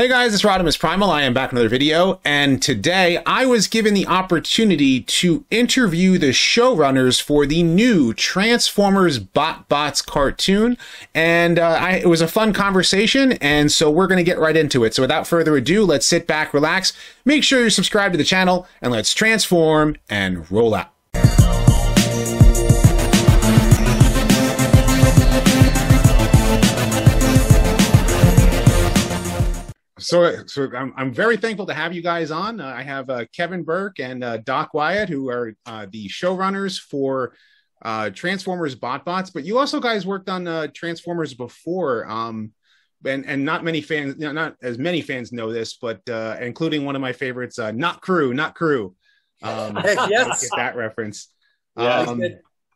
Hey guys, it's Rodimus Primal. I am back with another video, and today I was given the opportunity to interview the showrunners for the new Transformers Bot Bots cartoon, and uh, I, it was a fun conversation, and so we're going to get right into it. So without further ado, let's sit back, relax, make sure you're subscribed to the channel, and let's transform and roll out. So, so I'm, I'm very thankful to have you guys on. Uh, I have uh, Kevin Burke and uh, Doc Wyatt, who are uh, the showrunners for uh, Transformers BotBots. But you also guys worked on uh, Transformers before, um, and and not many fans, not as many fans know this, but including one of my favorites, Not Crew, Not Crew. Um, yes, get that reference. Yeah, um,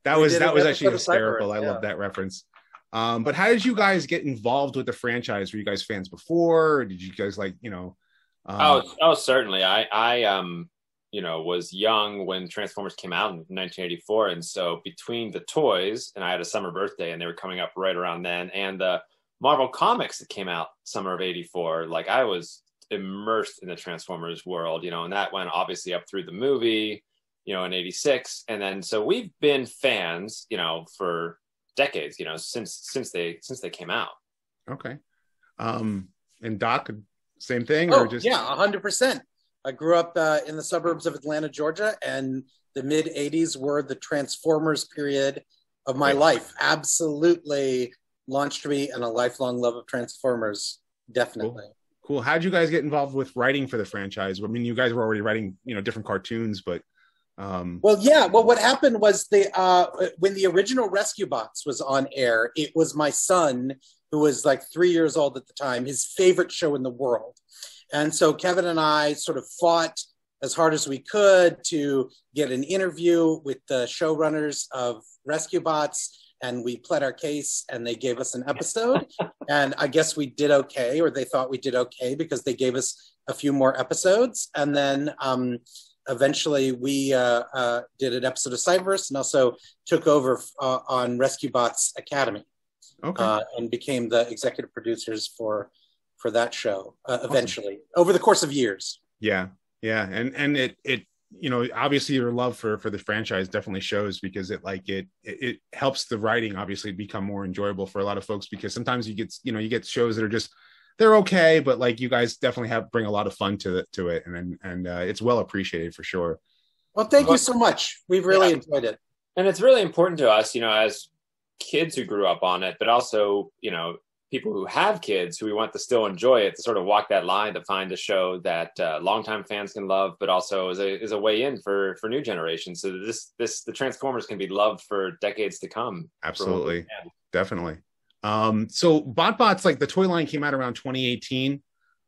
that was that was actually hysterical. I love that reference. Um, but how did you guys get involved with the franchise? Were you guys fans before? Did you guys like, you know? Um... Oh, oh, certainly. I, I, um, you know, was young when Transformers came out in 1984, and so between the toys, and I had a summer birthday, and they were coming up right around then, and the Marvel comics that came out summer of '84, like I was immersed in the Transformers world, you know, and that went obviously up through the movie, you know, in '86, and then so we've been fans, you know, for decades, you know, since since they since they came out. Okay. Um and Doc, same thing oh, or just yeah, hundred percent. I grew up uh, in the suburbs of Atlanta, Georgia, and the mid '80s were the Transformers period of my life. Absolutely launched me in a lifelong love of Transformers. Definitely. Cool. cool. How did you guys get involved with writing for the franchise? I mean, you guys were already writing, you know, different cartoons, but um, well, yeah. Well, what happened was the uh, when the original Rescue Bots was on air, it was my son who was like three years old at the time, his favorite show in the world, and so Kevin and I sort of fought as hard as we could to get an interview with the showrunners of Rescue Bots. And we pled our case, and they gave us an episode. and I guess we did okay, or they thought we did okay because they gave us a few more episodes. And then um, eventually we uh, uh, did an episode of Cyberverse and also took over uh, on Rescue Bots Academy okay. Uh, and became the executive producers for for that show uh, eventually awesome. over the course of years. Yeah, yeah, and and it it you know obviously your love for for the franchise definitely shows because it like it it helps the writing obviously become more enjoyable for a lot of folks because sometimes you get you know you get shows that are just they're okay, but like you guys definitely have bring a lot of fun to it to it, and and uh, it's well appreciated for sure. Well, thank you so much. We've really yeah. enjoyed it, and it's really important to us, you know, as kids who grew up on it, but also you know people who have kids who we want to still enjoy it to sort of walk that line to find a show that uh, longtime fans can love, but also is a is a way in for for new generations. So this this the Transformers can be loved for decades to come. Absolutely, definitely. Um, so BotBots, like the toy line came out around 2018.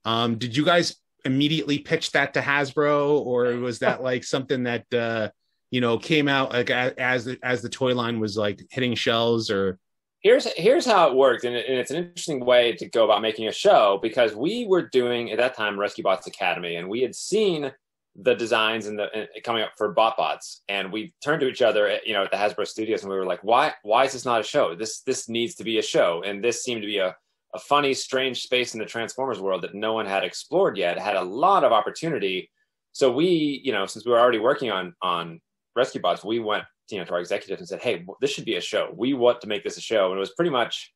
Um, did you guys immediately pitch that to Hasbro, or was that like something that uh, you know came out like as as the toy line was like hitting shelves, or? Here's here's how it worked, and, it, and it's an interesting way to go about making a show because we were doing at that time Rescue Bots Academy, and we had seen the designs and the and coming up for bot bots and we turned to each other, at, you know, at the Hasbro Studios, and we were like, "Why? Why is this not a show? This this needs to be a show." And this seemed to be a a funny, strange space in the Transformers world that no one had explored yet. Had a lot of opportunity. So we, you know, since we were already working on on Rescue Bots, we went, you know, to our executives and said, "Hey, this should be a show. We want to make this a show." And it was pretty much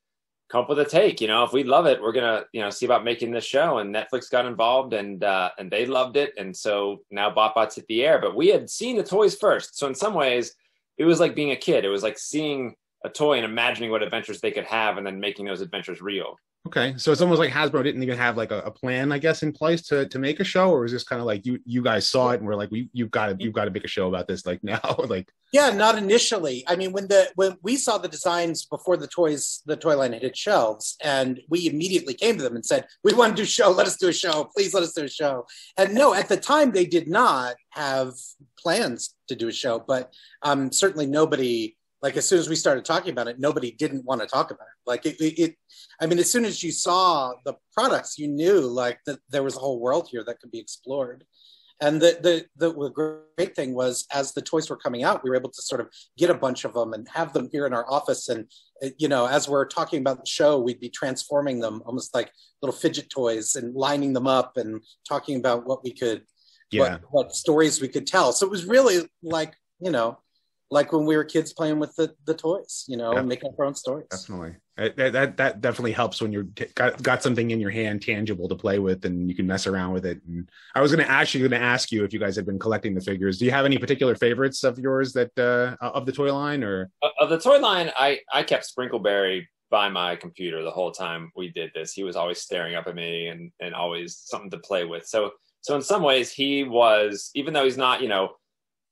come up with a take. You know, if we love it, we're gonna you know see about making this show. And Netflix got involved, and uh, and they loved it, and so now BotBots hit the air. But we had seen the toys first, so in some ways, it was like being a kid. It was like seeing a toy and imagining what adventures they could have, and then making those adventures real. Okay, so it's almost like Hasbro didn't even have like a, a, plan, I guess, in place to to make a show, or was this kind of like you you guys saw it and we're like, we you've got to you've got to make a show about this like now, like yeah, not initially. I mean, when the when we saw the designs before the toys the toy line hit shelves, and we immediately came to them and said, we want to do a show. Let us do a show. Please let us do a show. And no, at the time they did not have plans to do a show, but um, certainly nobody like as soon as we started talking about it nobody didn't want to talk about it like it, it, i mean as soon as you saw the products you knew like that there was a whole world here that could be explored And the, the the great thing was, as the toys were coming out, we were able to sort of get a bunch of them and have them here in our office. And eh, you know, as we're talking about the show, we'd be transforming them almost like little fidget toys and lining them up and talking about what we could, yeah, what, what stories we could tell. So it was really like you know, like when we were kids playing with the, the toys, you know, yeah. making up our own stories. Definitely. That, that, that definitely helps when you're t- got, got something in your hand tangible to play with and you can mess around with it. And I was going to actually going to ask you if you guys had been collecting the figures. Do you have any particular favorites of yours that uh, of the toy line or of the toy line? I I kept Sprinkleberry by my computer the whole time we did this. He was always staring up at me and and always something to play with. So so in some ways he was even though he's not you know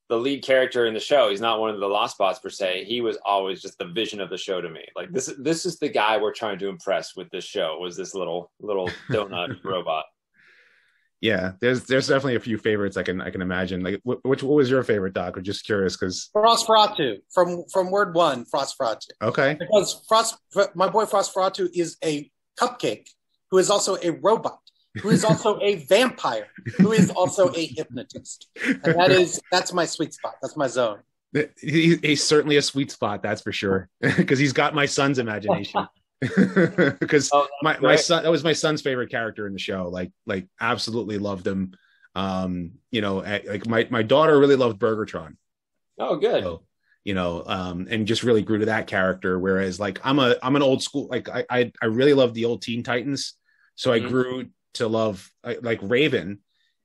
the lead character in the show. He's not one of the lost bots per se. He was always just the vision of the show to me. Like this, this is the guy we're trying to impress with this show. Was this little little donut robot? Yeah, there's there's definitely a few favorites I can I can imagine. Like, which what was your favorite, Doc? I'm just curious because Frostferatu from from word one, Frostferatu. Okay, because Frost, my boy Frostferatu is a cupcake who is also a robot who is also a vampire, who is also a hypnotist. And that is that's my sweet spot. That's my zone. He, he's certainly a sweet spot, that's for sure. Because he's got my son's imagination. Because oh, my, my son that was my son's favorite character in the show. Like like absolutely loved him. Um, you know, like my my daughter really loved Burgertron. Oh, good. So, you know, um, and just really grew to that character. Whereas, like, I'm a I'm an old school. Like, I I, I really love the old Teen Titans, so I mm-hmm. grew to love like Raven,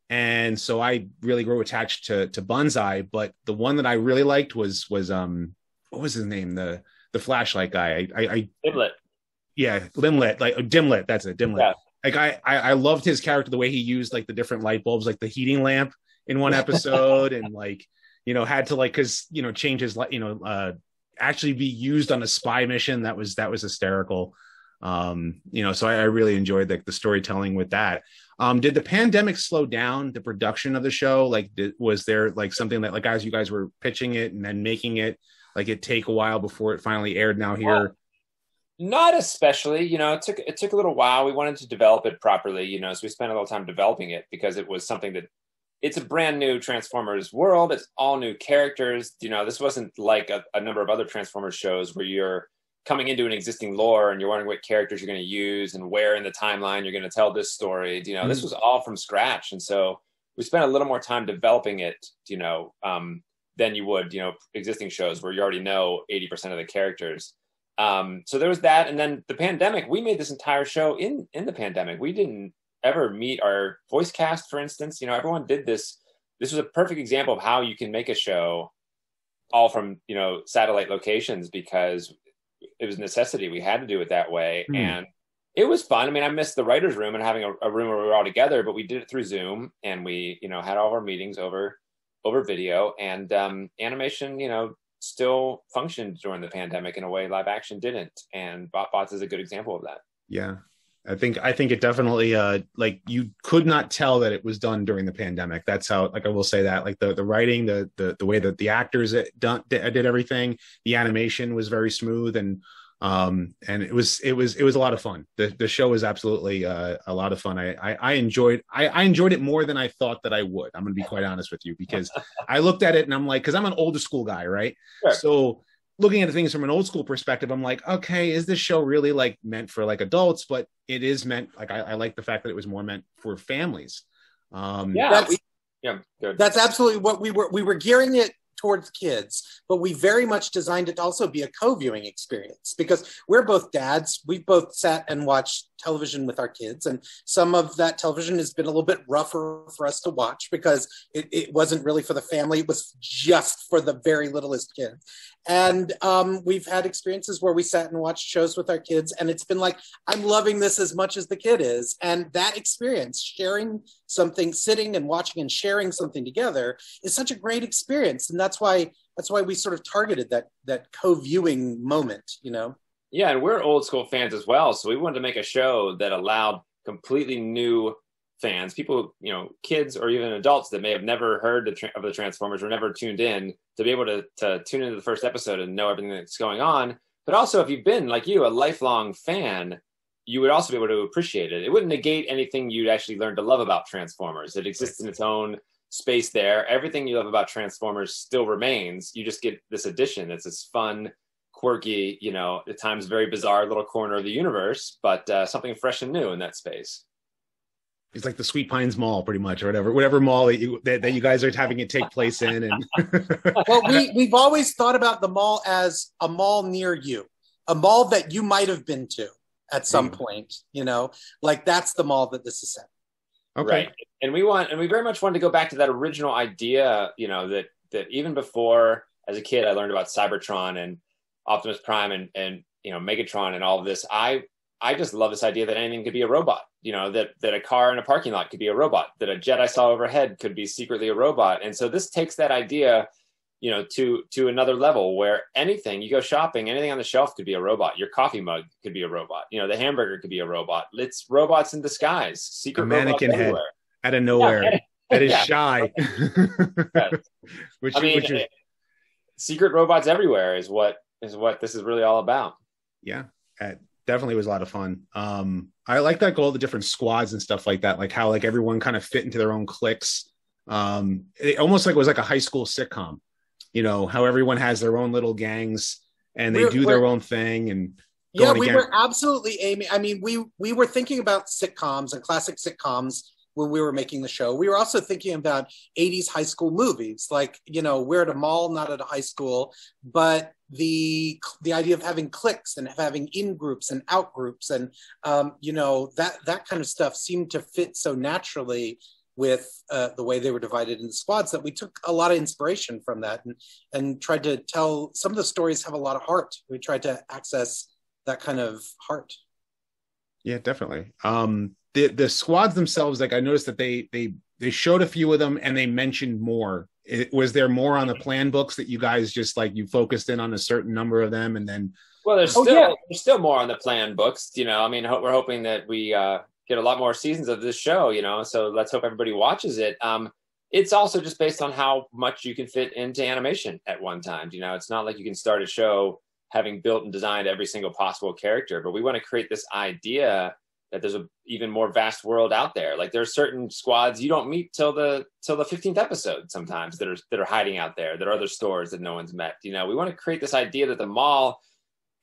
and so I really grew attached to to Banzai. But the one that I really liked was was um what was his name? The the flashlight guy. I I, I Dimlet yeah Limlet like Dimlet that's it Dimlet yeah. like I, I I loved his character the way he used like the different light bulbs like the heating lamp in one episode and like you know had to like because you know change his you know uh actually be used on a spy mission that was that was hysterical um, you know, so I, I really enjoyed like the storytelling with that. Um, did the pandemic slow down the production of the show? Like, did, was there like something that like as you guys were pitching it and then making it, like it take a while before it finally aired? Now here. Well, not especially, you know, it took it took a little while. We wanted to develop it properly, you know, so we spent a little time developing it because it was something that it's a brand new Transformers world. It's all new characters. You know, this wasn't like a, a number of other Transformers shows where you're coming into an existing lore and you're wondering what characters you're going to use and where in the timeline you're going to tell this story. You know, mm-hmm. this was all from scratch, and so we spent a little more time developing it. You know, um, than you would you know existing shows where you already know 80% of the characters. Um, so there was that, and then the pandemic. We made this entire show in in the pandemic. We didn't ever meet our voice cast, for instance. You know, everyone did this. This was a perfect example of how you can make a show all from you know satellite locations because it was necessity. We had to do it that way, mm. and it was fun. I mean, I missed the writers' room and having a, a, room where we were all together, but we did it through Zoom, and we, you know, had all of our meetings over over video. And um, animation, you know, still functioned during the pandemic in a way live action didn't. And BotBots is a good example of that. Yeah, I think I think it definitely uh like you could not tell that it was done during the pandemic. That's how like I will say that like the the writing, the the the way that the actors done did everything, the animation was very smooth and um and it was it was it was a lot of fun. The the show was absolutely uh, a lot of fun. I I, I enjoyed I, I enjoyed it more than I thought that I would. I'm gonna be quite honest with you because I looked at it and I'm like because I'm an older school guy, right? Sure. So looking at things from an old school perspective, I'm like, okay, is this show really like meant for like adults? But it is meant like I, I like the fact that it was more meant for families. Um, yeah, that's, yeah, good. that's absolutely what we were. We were gearing it towards kids, but we very much designed it to also be a co-viewing experience because we're both dads. We've both sat and watched television with our kids, and some of that television has been a little bit rougher for us to watch because it, it wasn't really for the family; it was just for the very littlest kid. And um, we've had experiences where we sat and watched shows with our kids, and it's been like, I'm loving this as much as the kid is. And that experience, sharing something, sitting and watching and sharing something together, is such a great experience. And that's why that's why we sort of targeted that that co-viewing moment, you know. Yeah, and we're old school fans as well, so we wanted to make a show that allowed completely new fans, people, you know, kids or even adults that may have never heard of the Transformers or never tuned in to be able to, to tune into the first episode and know everything that's going on. But also, if you've been like you, a lifelong fan, you would also be able to appreciate it. It wouldn't negate anything you'd actually learn to love about Transformers. It exists in its own space there. Everything you love about Transformers still remains. You just get this addition. It's this fun, quirky, you know, at times very bizarre little corner of the universe, but uh, something fresh and new in that space. It's like the Sweet Pines Mall, pretty much, or whatever, whatever mall that you that, that you guys are having it take place in. And well, we we've always thought about the mall as a mall near you, a mall that you might have been to at some mm. point. You know, like that's the mall that this is set. Okay. Right. And we want, and we very much wanted to go back to that original idea. You know that that even before, as a kid, I learned about Cybertron and Optimus Prime and and you know Megatron and all of this. I I just love this idea that anything could be a robot. You know, that that a car in a parking lot could be a robot, that a jet I saw overhead could be secretly a robot. And so this takes that idea, you know, to to another level where anything you go shopping, anything on the shelf could be a robot. Your coffee mug could be a robot. You know, the hamburger could be a robot. It's robots in disguise. Secret a mannequin head everywhere. out of nowhere. Yeah, that is yeah. shy. which, I mean, which is... secret robots everywhere is what is what this is really all about. Yeah, definitely was a lot of fun. Um, I like that goal the different squads and stuff like that, like how like everyone kind of fit into their own cliques. Um, it almost like it was like a high school sitcom, you know, how everyone has their own little gangs and they we're, do their own thing and yeah, we again. were absolutely aiming. I mean, we we were thinking about sitcoms and classic sitcoms when we were making the show. We were also thinking about 80s high school movies, like, you know, we're at a mall, not at a high school, but the the idea of having cliques and having in groups and out groups and um, you know that that kind of stuff seemed to fit so naturally with uh, the way they were divided into squads that we took a lot of inspiration from that and and tried to tell some of the stories have a lot of heart we tried to access that kind of heart yeah definitely um the the squads themselves, like I noticed that they they they showed a few of them and they mentioned more. It, was there more on the plan books that you guys just like you focused in on a certain number of them and then? Well, there's oh, still yeah. there's still more on the plan books. You know, I mean, we're hoping that we uh, get a lot more seasons of this show. You know, so let's hope everybody watches it. Um, it's also just based on how much you can fit into animation at one time. You know, it's not like you can start a show having built and designed every single possible character, but we want to create this idea that there's a even more vast world out there. Like there's certain squads you don't meet till the till the 15th episode sometimes that are that are hiding out there. There are other stores that no one's met. You know, we want to create this idea that the mall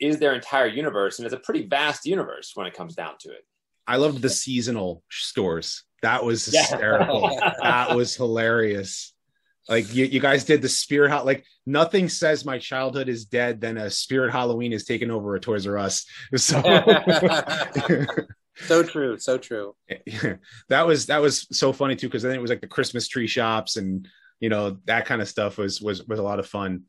is their entire universe, and it's a pretty vast universe when it comes down to it. I loved the seasonal stores. That was hysterical. Yeah. that was hilarious. Like you, you guys did the spirit like nothing says my childhood is dead than a spirit Halloween is taking over a Toys R Us. So so true so true that was that was so funny too because then it was like the christmas tree shops and you know that kind of stuff was was was a lot of fun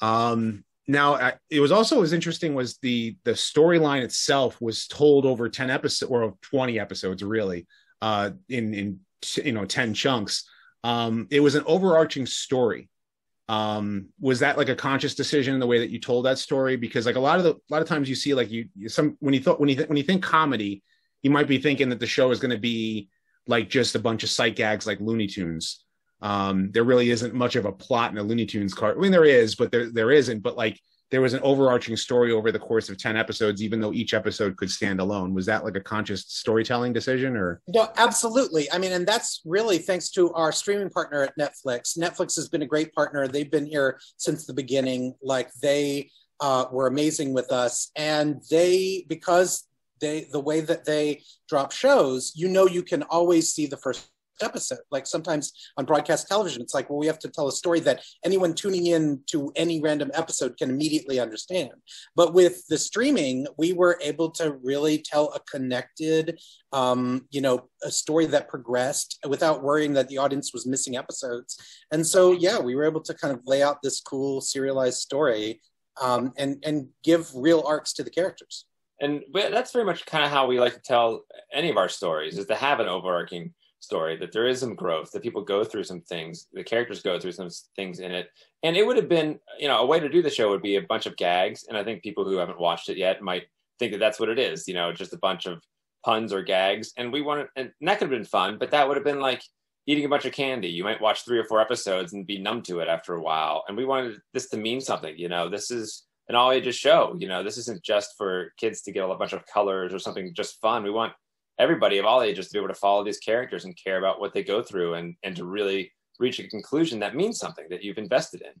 um now I, it was also as interesting was the the storyline itself was told over 10 episodes or 20 episodes really uh in in you know 10 chunks. Um it was an overarching story. Um was that like a conscious decision in the way that you told that story? Because like a lot of the a lot of times you see like you some when you thought when you th- when you think comedy you might be thinking that the show is going to be like just a bunch of sight gags like Looney Tunes. Um, there really isn't much of a plot in a Looney Tunes card. I mean, there is, but there there isn't. But like there was an overarching story over the course of 10 episodes even though each episode could stand alone. Was that like a conscious storytelling decision or? No absolutely. I mean and that's really thanks to our streaming partner at Netflix. Netflix has been a great partner. They've been here since the beginning. Like they uh, were amazing with us. And they because they the way that they drop shows, you know you can always see the first episode. Like sometimes on broadcast television, it's like, well, we have to tell a story that anyone tuning in to any random episode can immediately understand. But with the streaming, we were able to really tell a connected, um, you know, a story that progressed without worrying that the audience was missing episodes. And so, yeah, we were able to kind of lay out this cool serialized story um, and and give real arcs to the characters and that's very much kind of how we like to tell any of our stories is to have an overarching story that there is some growth that people go through some things the characters go through some things in it and it would have been you know a way to do the show would be a bunch of gags and i think people who haven't watched it yet might think that that's what it is you know just a bunch of puns or gags and we wanted and that could have been fun but that would have been like eating a bunch of candy you might watch three or four episodes and be numb to it after a while and we wanted this to mean something you know this is an all ages show. You know, this isn't just for kids to get a bunch of colors or something just fun. We want everybody of all ages to be able to follow these characters and care about what they go through and and to really reach a conclusion that means something that you've invested in.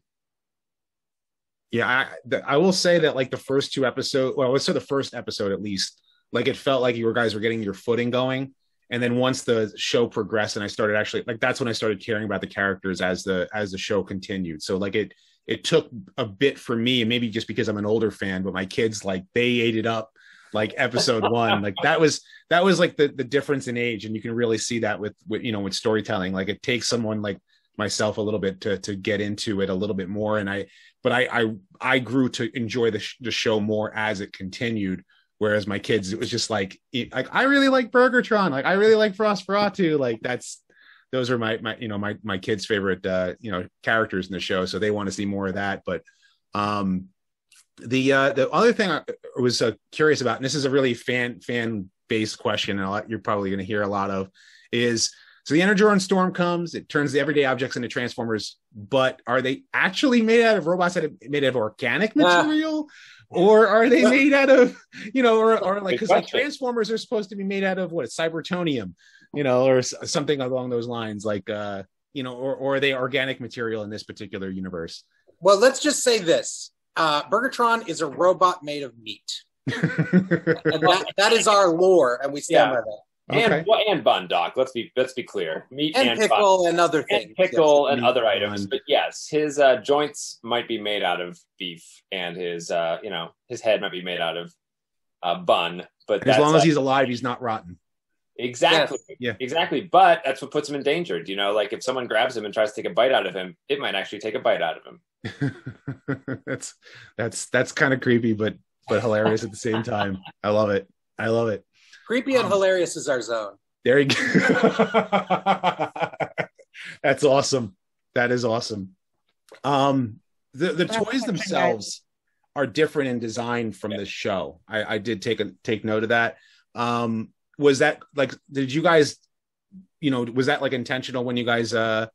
Yeah, I, I will say that like the first two episodes, well, let's say the first episode at least, like it felt like you guys were getting your footing going, and then once the show progressed and I started actually like that's when I started caring about the characters as the as the show continued. So like it it took a bit for me, and maybe just because I'm an older fan, but my kids like they ate it up like episode one like that was that was like the the difference in age and you can really see that with with you know with storytelling. Like it takes someone like myself a little bit to to get into it a little bit more and i but i i i grew to enjoy the, sh- the show more as it continued whereas my kids it was just like like i really like Burgertron like i really like Frostferatu like that's those are my my you know my my kids favorite uh you know characters in the show so they want to see more of that but um the uh, the other thing I was uh, curious about, and this is a really fan fan based question, and lot, you're probably going to hear a lot of, is so the Energon storm comes, it turns the everyday objects into transformers, but are they actually made out of robots that are made out of organic material? Or are they made out of, you know, or, or like, because like transformers are supposed to be made out of what, cybertonium, you know, or something along those lines, like, uh, you know, or, or are they organic material in this particular universe? Well, let's just say this uh, Burgertron is a robot made of meat. that, that is our lore, and we stand yeah. by that. And okay. and bun doc. Let's be let's be clear. Meat and, and pickle bun. and other things. And pickle yes. and other items. But yes, his uh, joints might be made out of beef, and his uh, you know his head might be made out of uh, bun. But as long as he's alive, he's not rotten. Exactly. Yes. Yeah. Exactly. But that's what puts him in danger. You know, like if someone grabs him and tries to take a bite out of him, it might actually take a bite out of him. that's that's that's kind of creepy, but but hilarious at the same time. I love it. I love it. Creepy and um, hilarious is our zone. There you go. that's awesome. That is awesome. Um the the toys themselves are different in design from the show. I, I did take a take note of that. Um was that like did you guys you know was that like intentional when you guys uh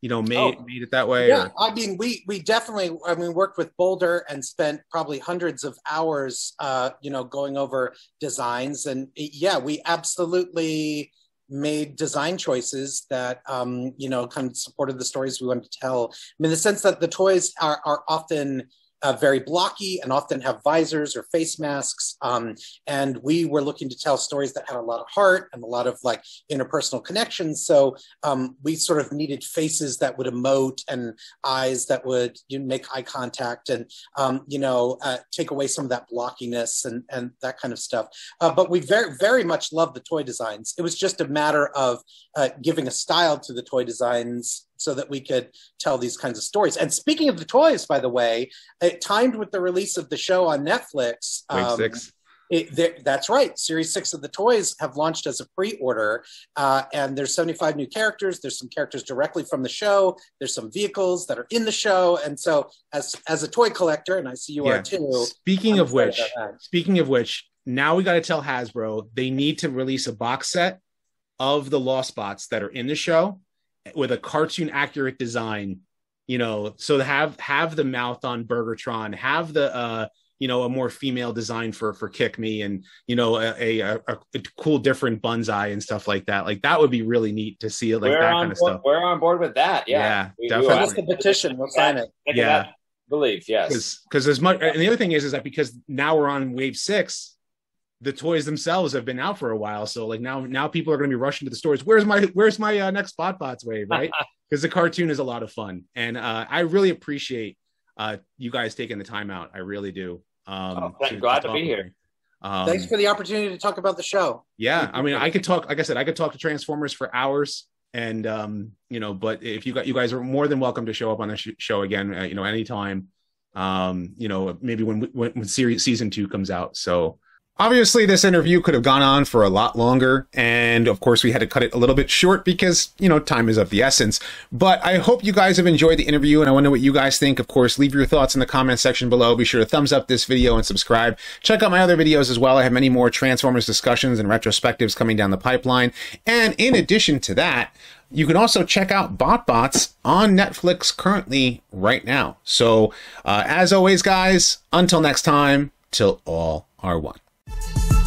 you know made oh, made it that way yeah or? i mean we we definitely i mean worked with Boulder and spent probably hundreds of hours uh you know going over designs and yeah we absolutely made design choices that um you know kind of supported the stories we wanted to tell i mean the sense that the toys are are often uh, very blocky and often have visors or face masks. Um, and we were looking to tell stories that had a lot of heart and a lot of like interpersonal connections. So um, we sort of needed faces that would emote and eyes that would you know, make eye contact and um, you know uh, take away some of that blockiness and and that kind of stuff. Uh, but we very very much loved the toy designs. It was just a matter of uh, giving a style to the toy designs so that we could tell these kinds of stories. And speaking of the toys, by the way, it timed with the release of the show on Netflix. Um, six. It, that's right. Series six of the toys have launched as a pre-order, uh, and there's 75 new characters. There's some characters directly from the show. There's some vehicles that are in the show, and so as as a toy collector, and I see you yeah. are too. Speaking I'm of which, speaking of which, now we got to tell Hasbro they need to release a box set of the Lost Bots that are in the show with a cartoon accurate design you know so have have the mouth on Burgertron have the uh you know a more female design for for kick me and you know a, a, a, a cool different eye and stuff like that. Like that would be really neat to see it like we're that kind of board, stuff. we're on board with that yeah, yeah definitely. that's the petition we'll sign it. Yeah. Believe yes. Because as much and the other thing is is that because now we're on wave six the toys themselves have been out for a while. So like now, now people are going to be rushing to the stores. Where's my, where's my uh, next Bot Bots wave, right? Because the cartoon is a lot of fun, and uh, I really appreciate uh, you guys taking the time out. I really do. Um, oh, to, glad to, to be here. Um, Thanks for the opportunity to talk about the show. Yeah, I mean, I could talk. Like I said, I could talk to Transformers for hours, and um, you know, but if you got you guys are more than welcome to show up on the sh- show again. Uh, you know, anytime. Um, you know, maybe when when, when series season two comes out. So Obviously, this interview could have gone on for a lot longer, and of course, we had to cut it a little bit short because, you know, time is of the essence. But I hope you guys have enjoyed the interview, and I want to know what you guys think. Of course, leave your thoughts in the comment section below. Be sure to thumbs up this video and subscribe. Check out my other videos as well. I have many more Transformers discussions and retrospectives coming down the pipeline. And in addition to that, you can also check out BotBots on Netflix currently right now. So, uh, as always, guys, until next time, till all are one. Thank you.